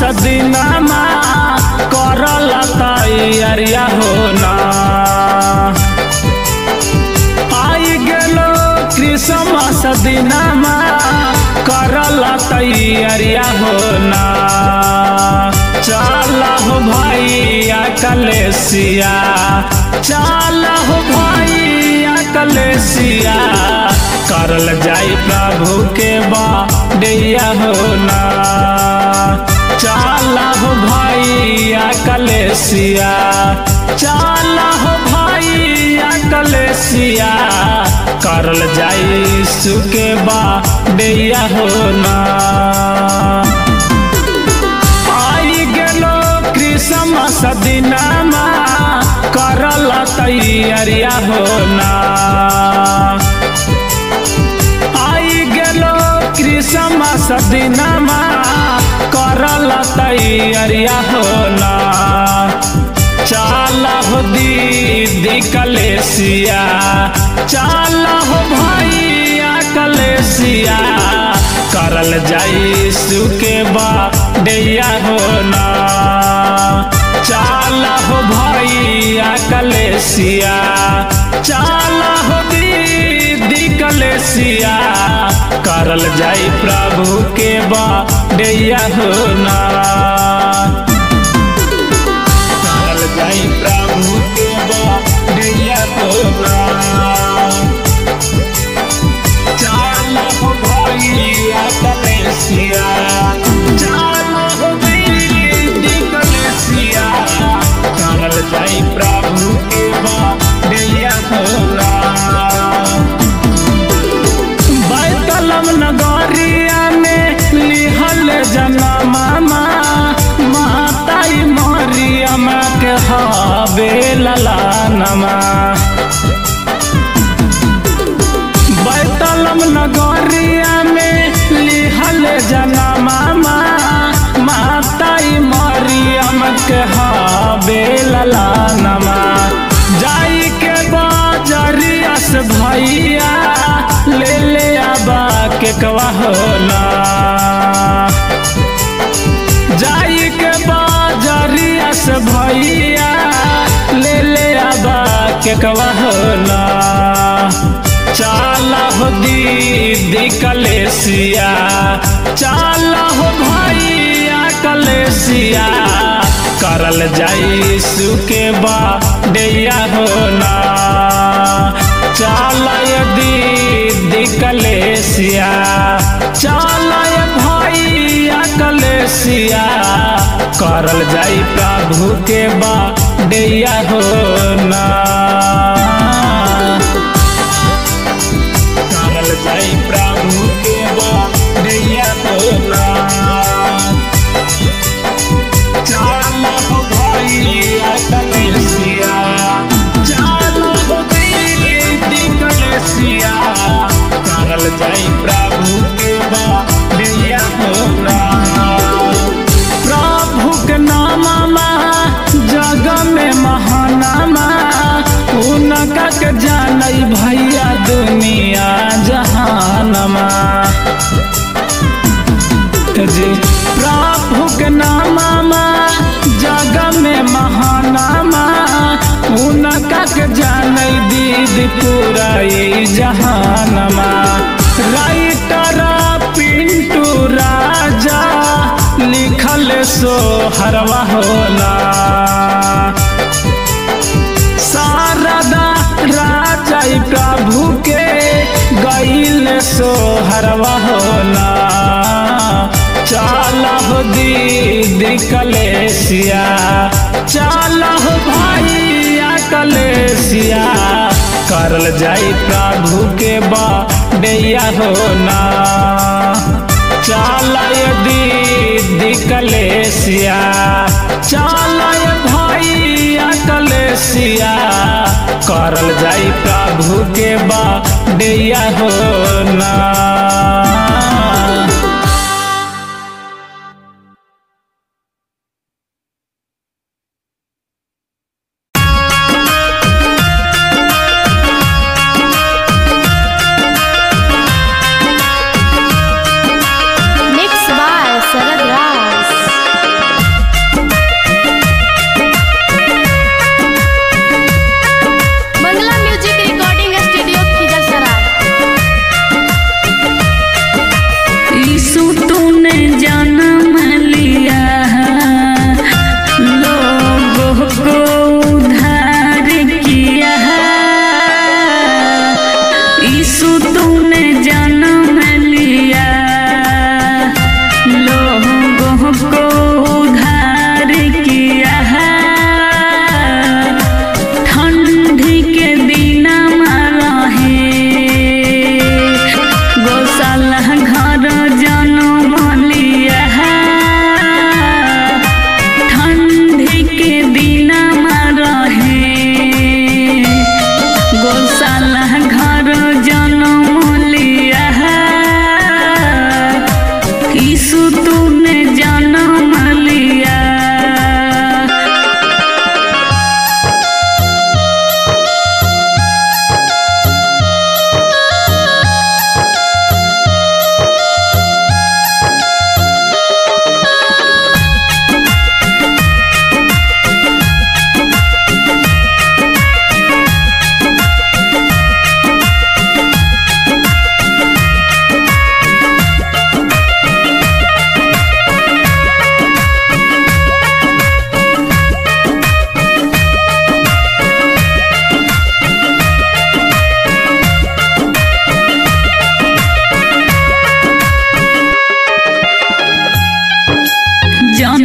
सदिनामा करल तैयारिया हो ना आई गेलो क्रिसमस दिनामा करल तैयारिया हो ना चल हो भैया कलेसिया, चल हो भैया कलेसिया। करल जाई प्रभु के बाडिया हो ना चल हो भैया कलेसिया, चल हो भैया कलेसिया, करल जाई सुके बाडिया हो ना। आई गेलो क्रिसमस दिनामा करल तैयारिया हो ना। आई गेलो क्रिसमस दिनामा करल तैयारिया हो ना चल हो दीदी कलेसिया। चल हो भैया कलेसिया। करल जाई सुके बाडिया हो ना चल हो भैया कलेसिया। चल हो कलेसिया करल जाई प्रभु के बाडिया हो ना करल जाई प्रभु के बाडिया हो ना चल भैया कलेसिया चल दीदी कलेसिया करल जाई प्रभु के हबे ललानमा बैतलम नगरिया में लिहल जनमामा माताई मरियम के हबे ललानमा जाई के बाजरिया से भैया, ले ले आबा के कवा जाई के बाजरिया से भैया के होला चाला हो दीदी कलेसिया। चाला हो भैया कलेसिया। करल जाई सुके बाडिया हो ना चाला दीदी कलेसिया। चाला भैया कलेसिया। करल जाई प्रभु के बाडिया हो ना करल जाई प्रभु के बाडिया हो ना चल हो जाई प्रभु उनका के जानई भैया दुनिया जहानमा। जी प्रभु के नामा जग में महानामा उनका के जानई दीदी पूरा जहानमा। राइटर पिंटू राजा, लिखल सो हरवा होला। राजा प्रभु के गईल सो हरवा होला चल हो दीदी कलेसिया, चल हो भैया कलेसिया। करल जाई प्रभु के बाडिया हो ना चल दीदी कलेसिया, चल भैया कलेसिया करल जाई प्रभु के बाडिया हो ना।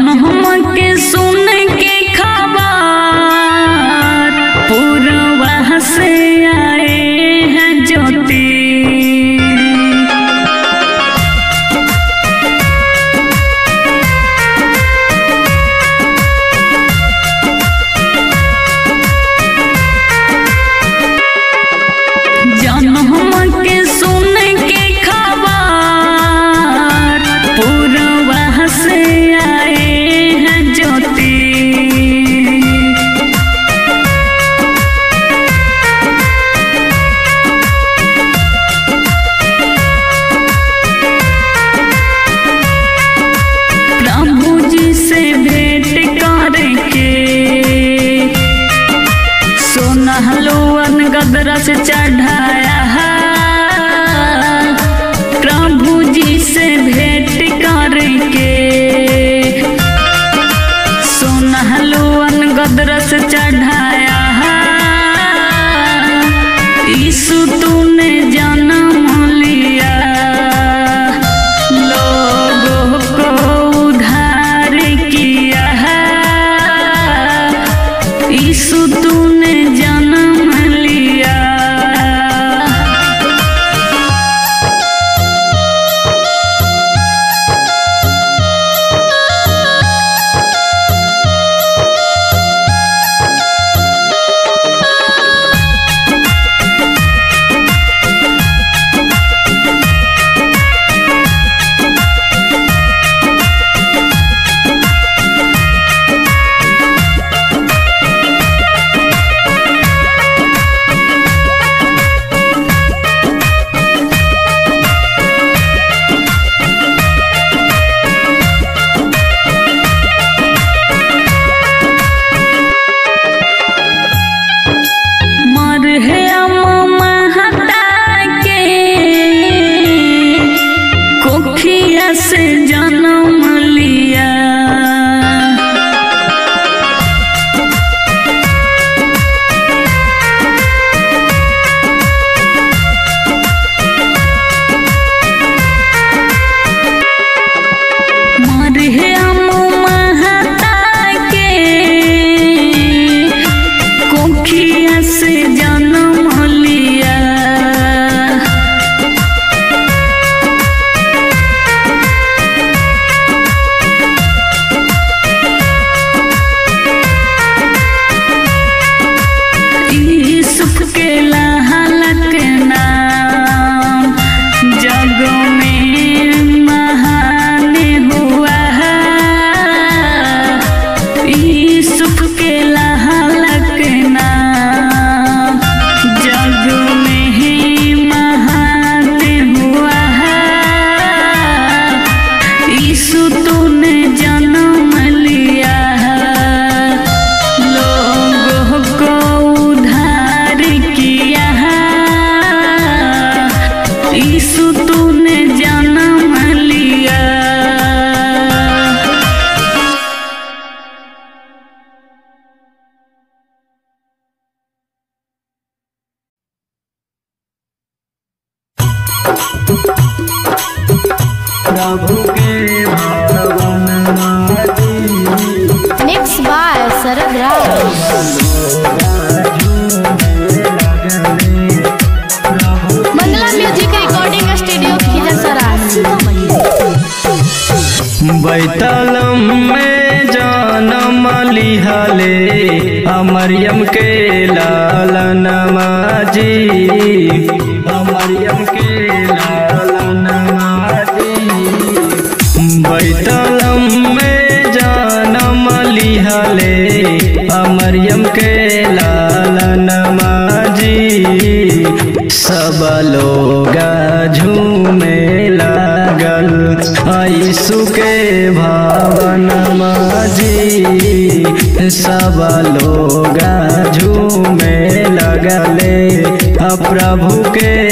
हमके सुन सब लोग झूमे लागल। ऐसु के भावन माजी। सब लोग झूमे लगल। प्रभु के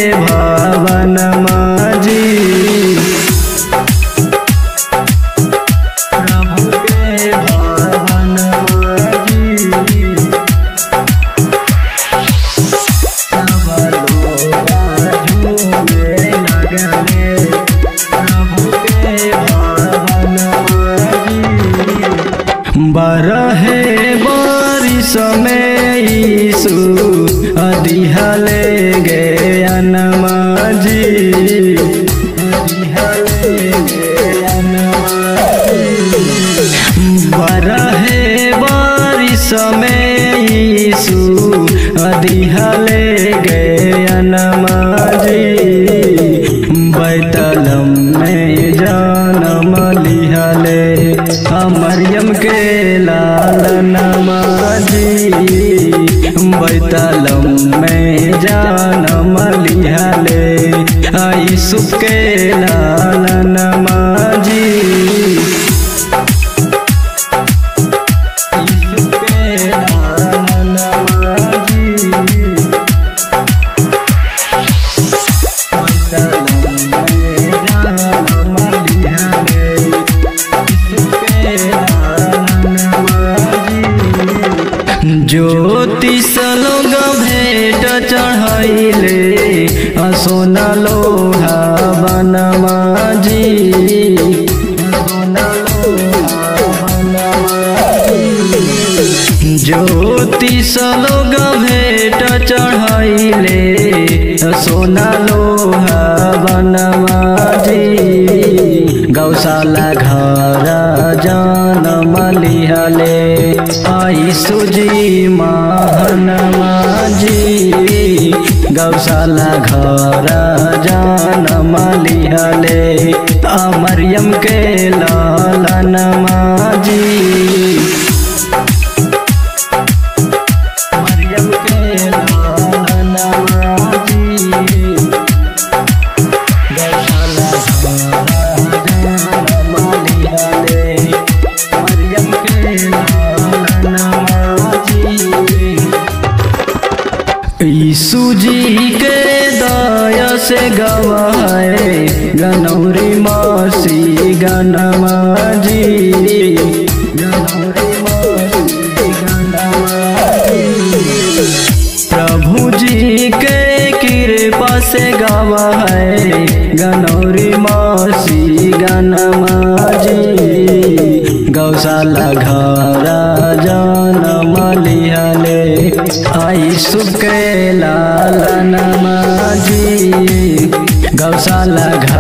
सा लगा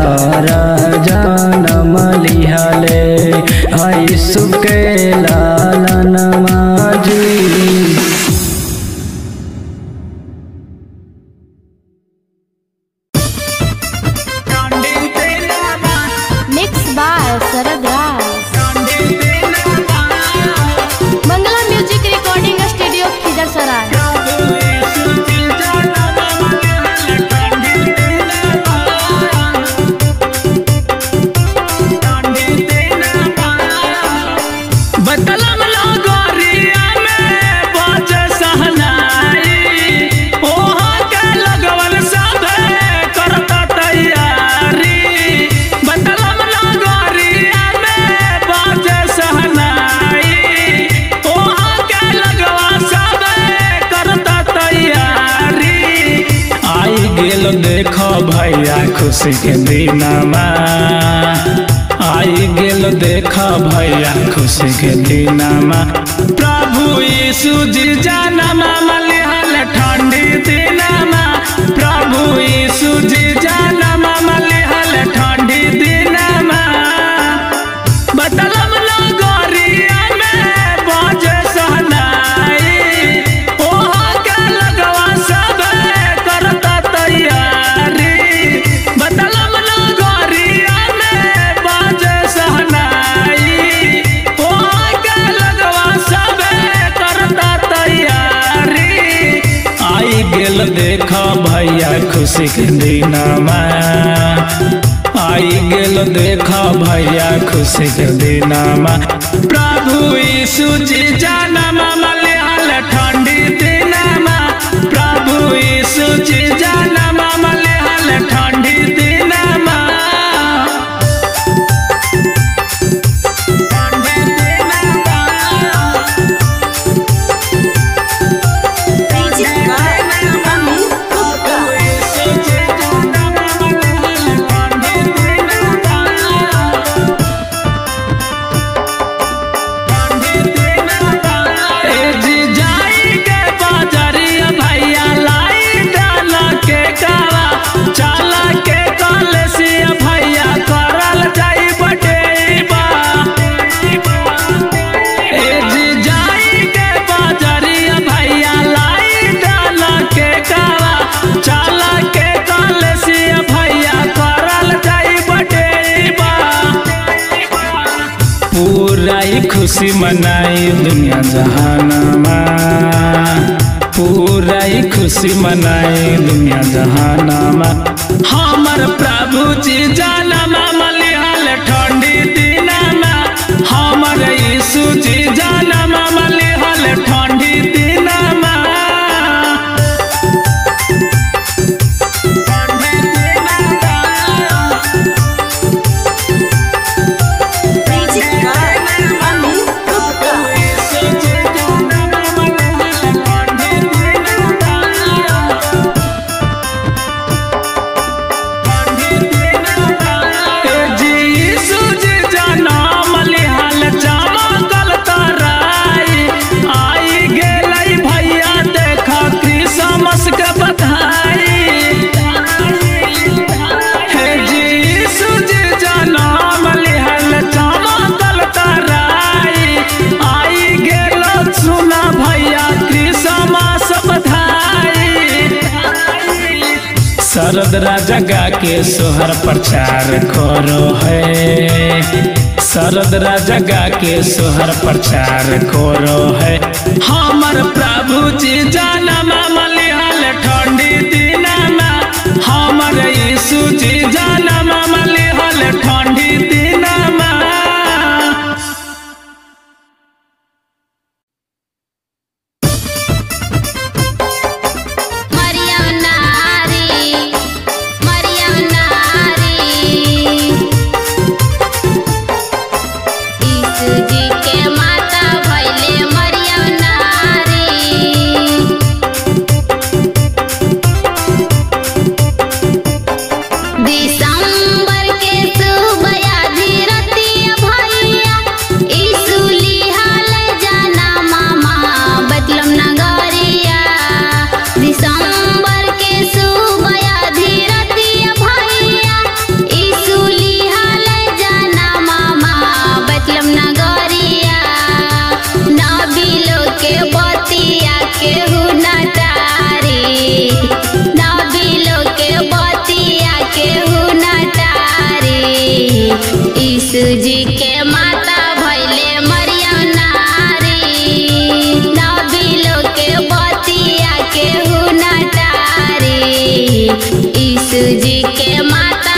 खुश के नामा। प्रभु यीशु जी नामा मलिहल ठंडी दिनामा प्रभु यीशु जी जिरजा खुशी दिनमा। आई गल देखा भैया खुशी के दिनमा। प्रभु यीशु जी जानमा ठंडी प्रभु यीशु जी जानमा ठंडी मनाई दुनिया जहान पूरा ही खुशी मनाई दुनिया जहान हमार प्रभु जी जाना शरद राजा गा के सोहर प्रचार करो है। शरद राजा गा के सोहर प्रचार करो है। हमर प्रभु जी जाना मलिहाल हाल ठंडी दीना हमर यीशु जी जाना इस जी के माता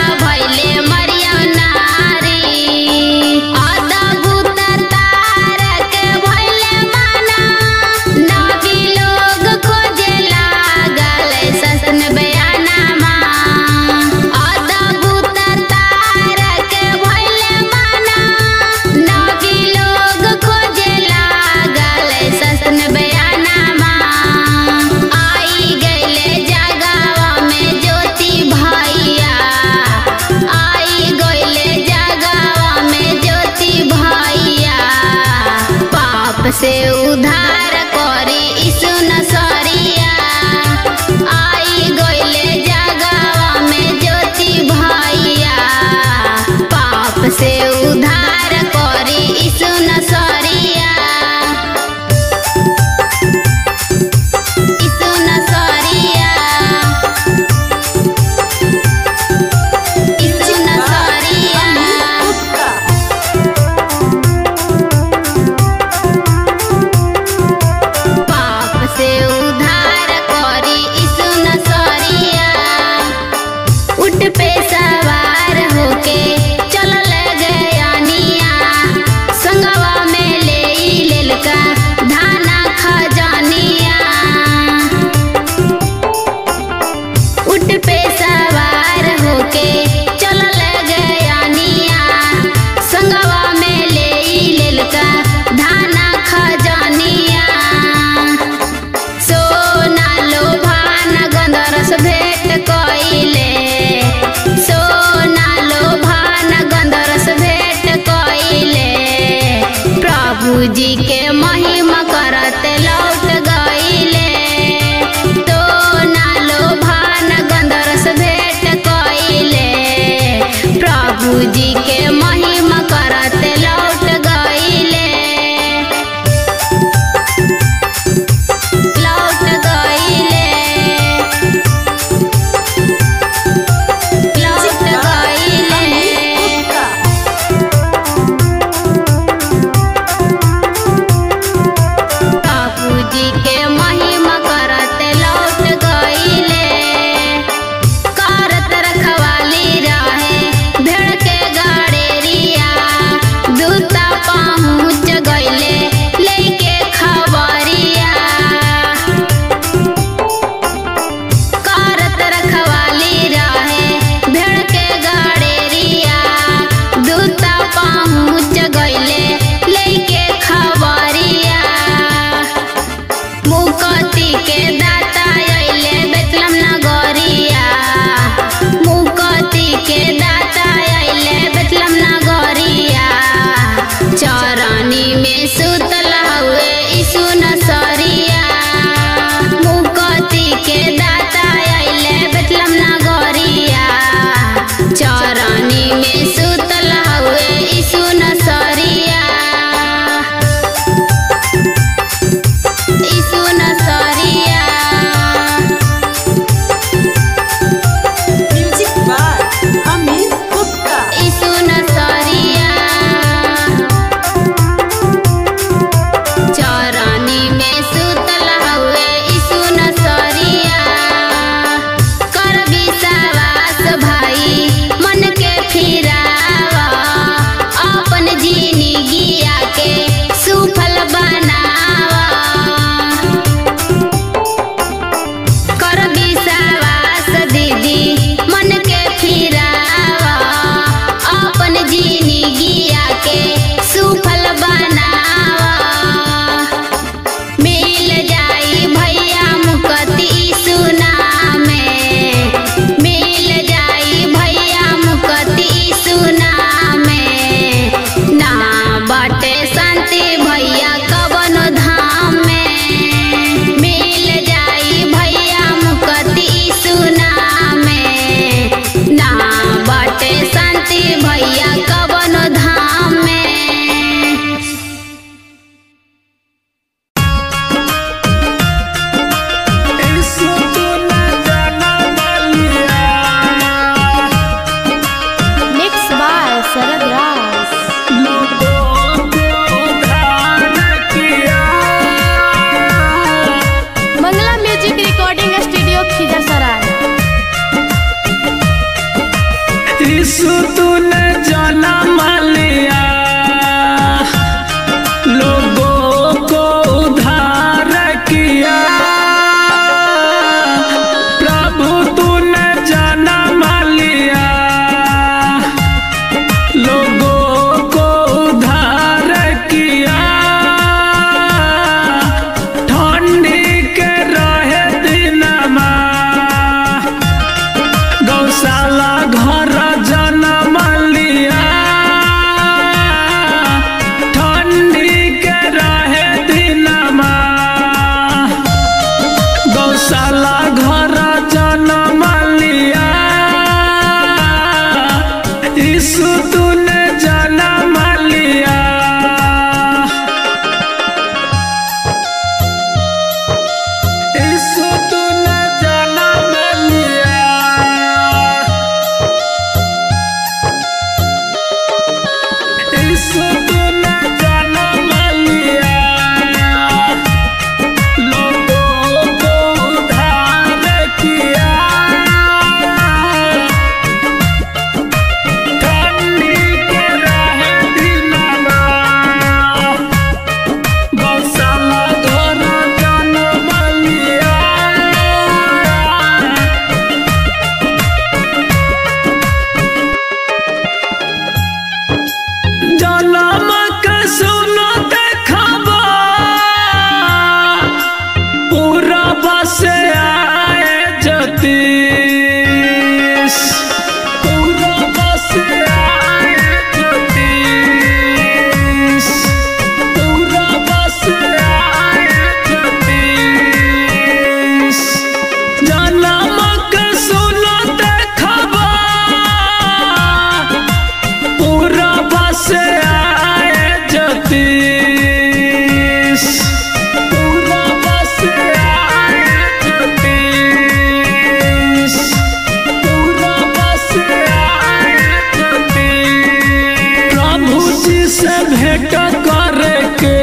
का करे के।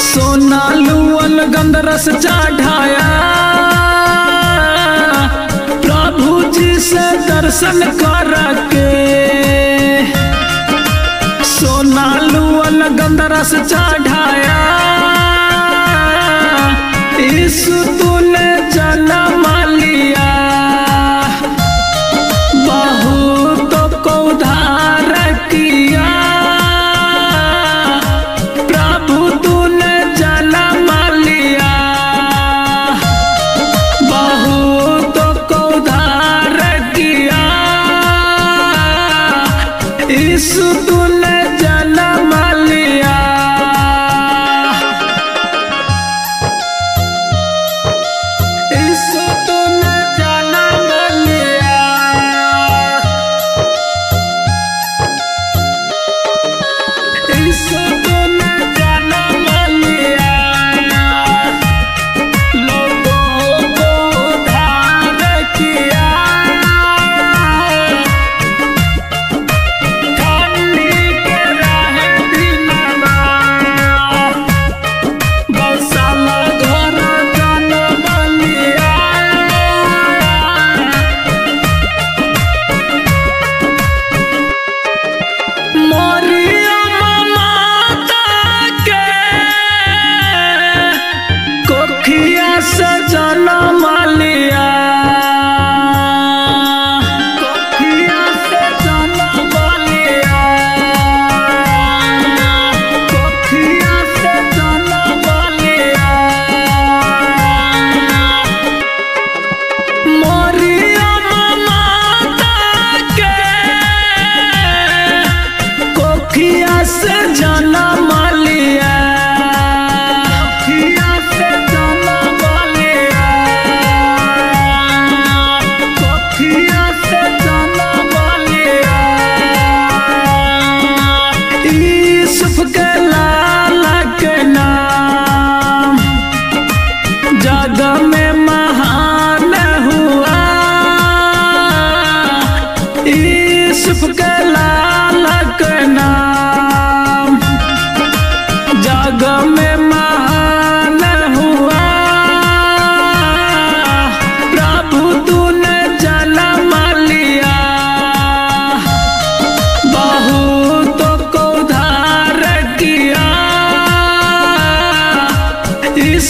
सोना लुअल गंध चढ़ाया। प्रभु जी से दर्शन कर के सोना लुअल गंध चढ़ाया। ईश्वर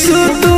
सुतू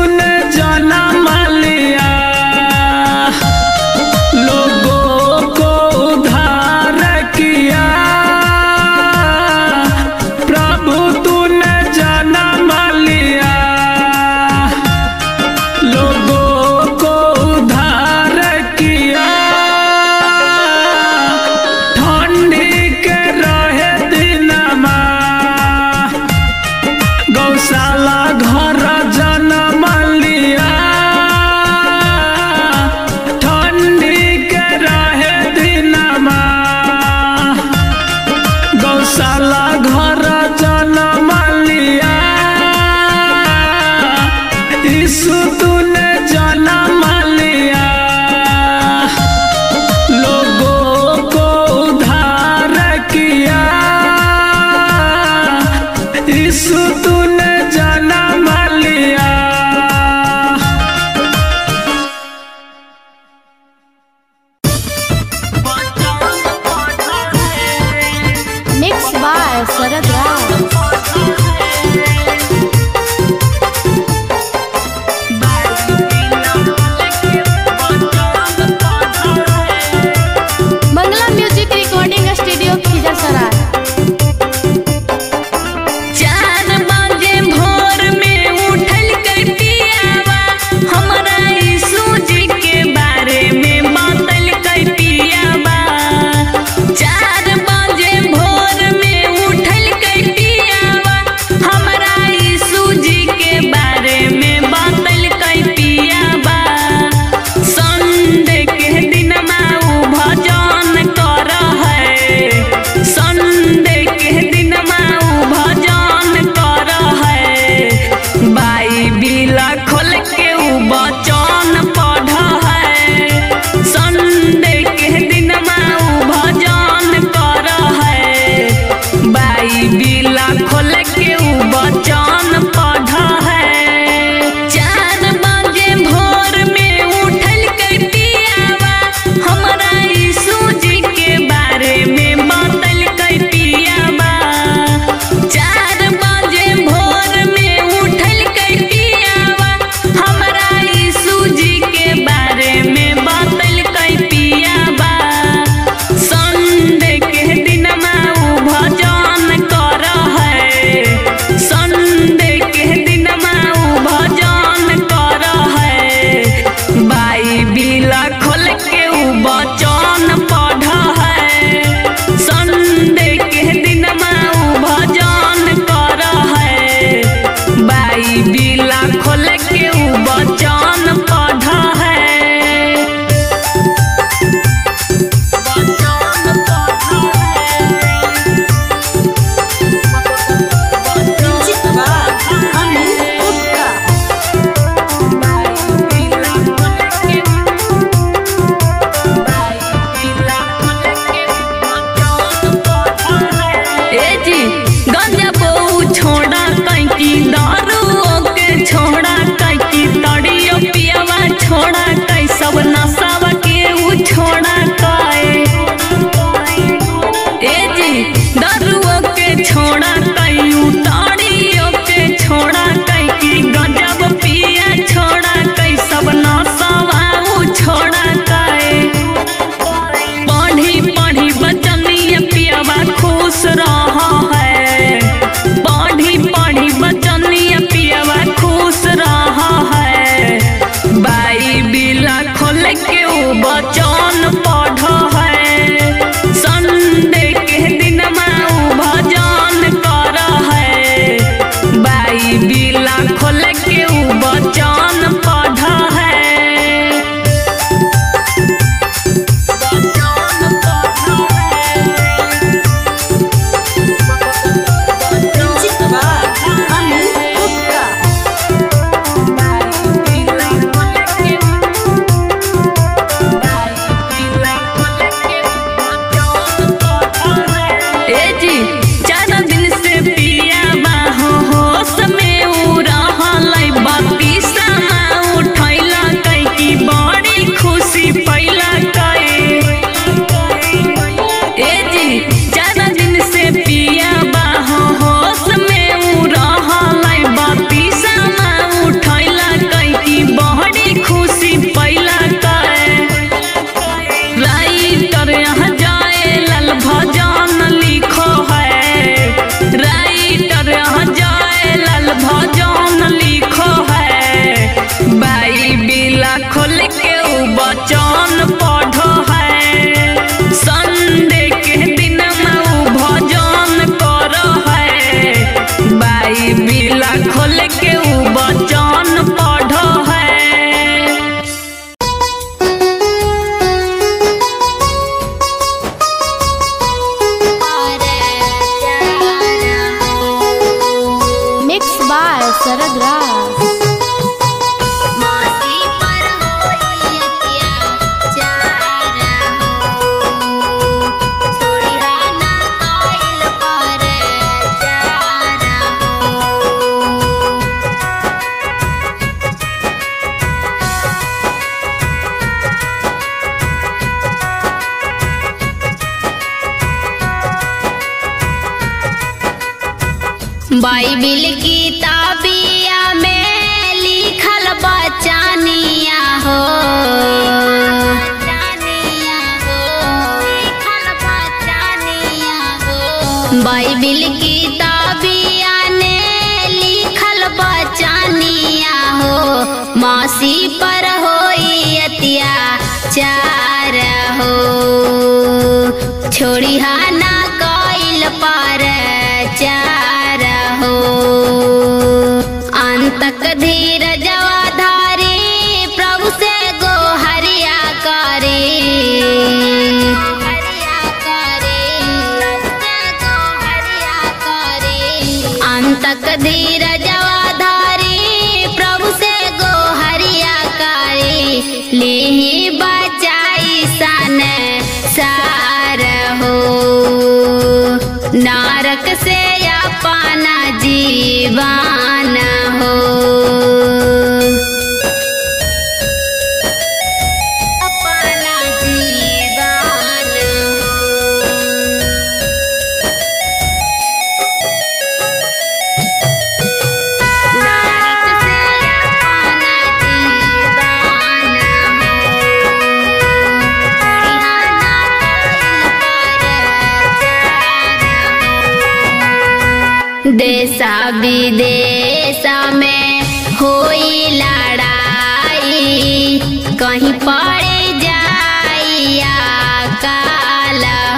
विदेशा में होई लड़ाई, कहीं पड़े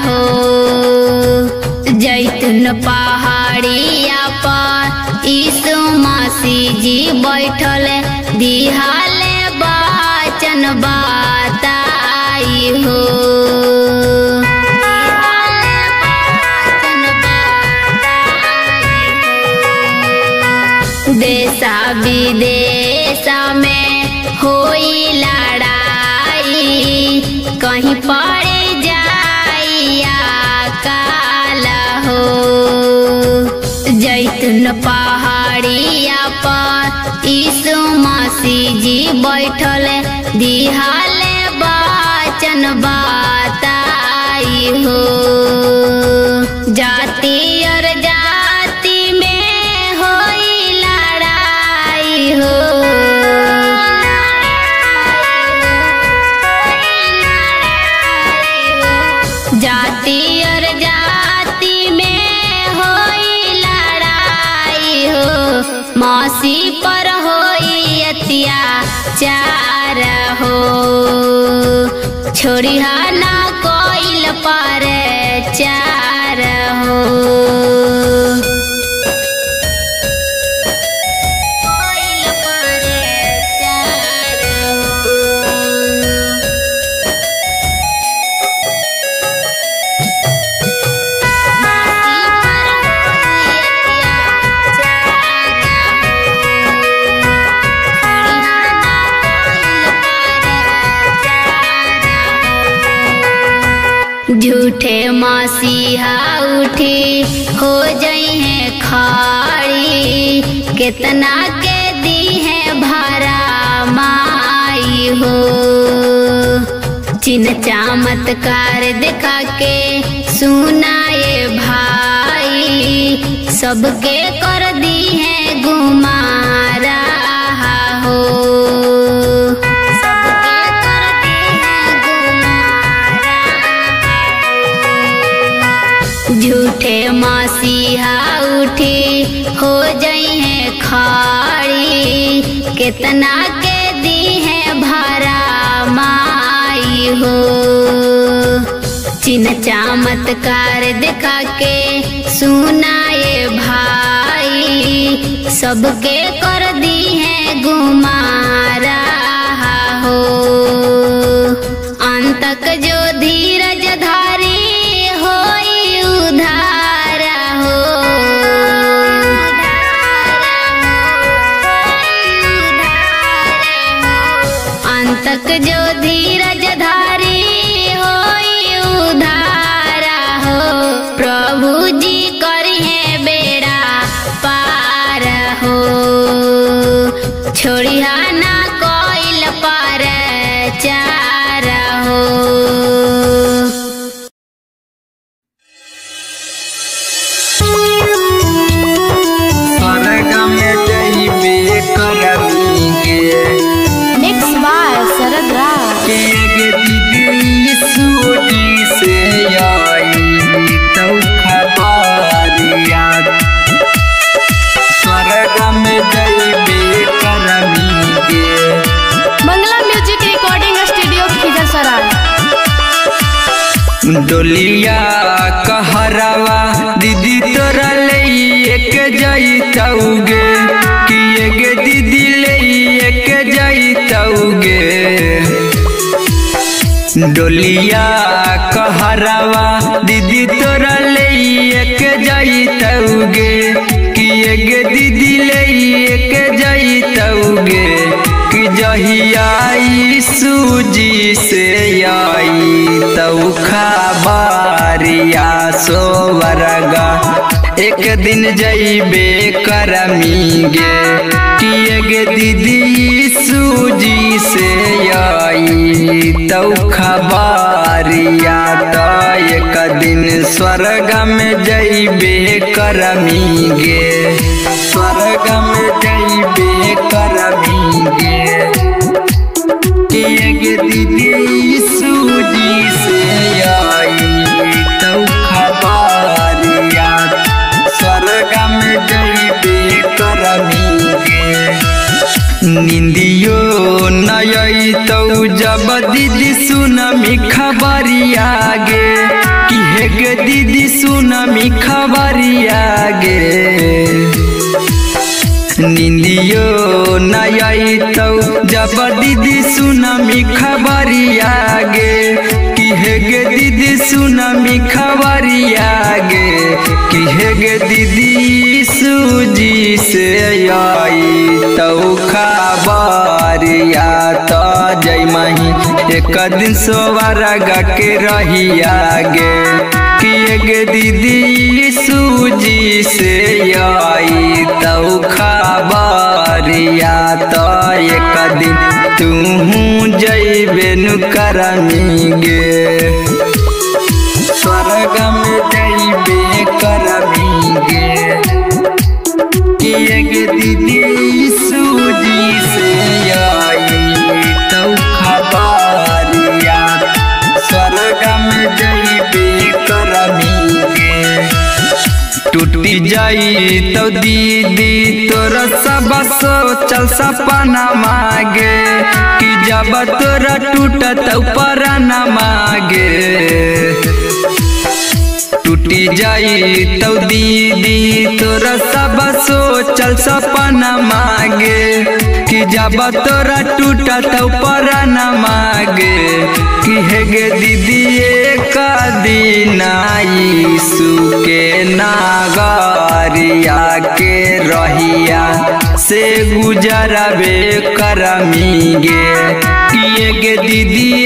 हो। जैतून पहाड़िया पर यीशु मसीह जी बैठल दिहाले पहाड़िया पर यीशु मसीह जी बैठल दिहाले बचन बताई हो। मौसी पर हो अतिया चार हो। छोड़ी ना चिन्ह चमत्कार दिखा के सुनाए भाई, सबके कर दी है गुमारा हो झूठे मसीहा उठी हो जई है खाड़ी, कितना के दी है भरा हो। चिन चमत्कार दिखा के सुनाए भाई, सबके कर दी है गुमारा हो। अंतक जो 求你。डोलिया कहरावा दीदी तोरा ले एक जैतौगे कि एगे दीदी ले एक जैतौगे डोलिया कहरावा दीदी तोरा ले एक जैतौगे कि एगे दीदी ले एक जैतौगे कि जहिया सूजी से आई तौ खबारिया सोवरगा एक दिन जैबे करमीगे कि एगे दीदी सूजी से आई तौ खबारिया एक दिन स्वर्ग में जैबे करमीगे स्वर्ग में दीदी सूजी से निंदियो नई तौ जब दीदी सुनमी खबरिया गे कि दीदी सुनमी खबरिया गे निंदियो नई तौ जब दीदी सुनमी खबरिया गे कि हे गे दीदी सुनमी खबरिया गे कि हे गे दीदी सूजी से आई तौ खबरिया तो जय मही। एक दिन सोवारा गा के रहिया गे कि दीदी, सूजी से आई तौ खबरिया तो एक दिन तू जैबे करमी गे। स्वर्ग में जैबे करमी गे। कि एगे दीदी, सूजी से आई जाई तो दीदी, तोरा सब चल सपना मागे। कि जब तोरा टूटत पर न मागे। टूटी जाई तो दीदी, तोरा सब सोचल सपना मागे। कि जब तोरा टूटा तो पर न मागे। कि हे गे दीदी, एक दिन यीशु के नागरिया के रहिया। से गुजरबे करमी गे कि गे दीदी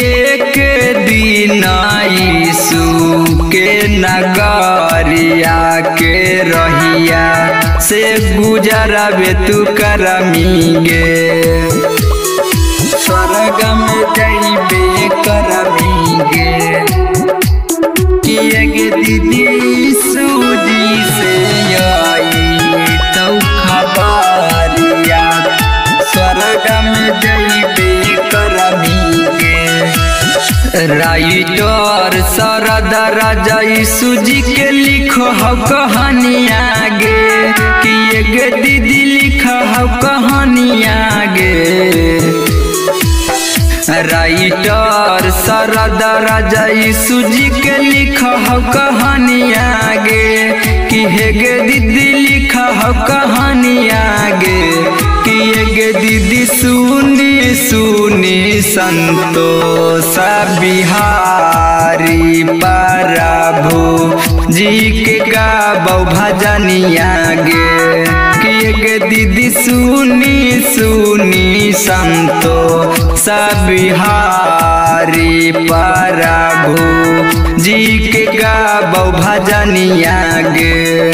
नगरिया के रहिया से गुजरबे तू करमी गे स्वर्ग में जाइबे करमी गे कि गे दीदी राइटर शरद राजा यीशु जी के लिखो हो कहानिया गे कि एगे दीदी लिखो हो कहानिया गे राइटर शरद राजा यीशु जी के लिखा हो कहानिया गे कि हे गे दीदी लिखा हो कहानिया गे कि ये गे दीदी, सुनी सुनी संतोष बिहारी प्रभु। जी के गाबो भजनिया गे। कि ये गे दीदी, सुनी सुनी संतो बिहारी प्रभु। जी के गाबो भजनिया गे।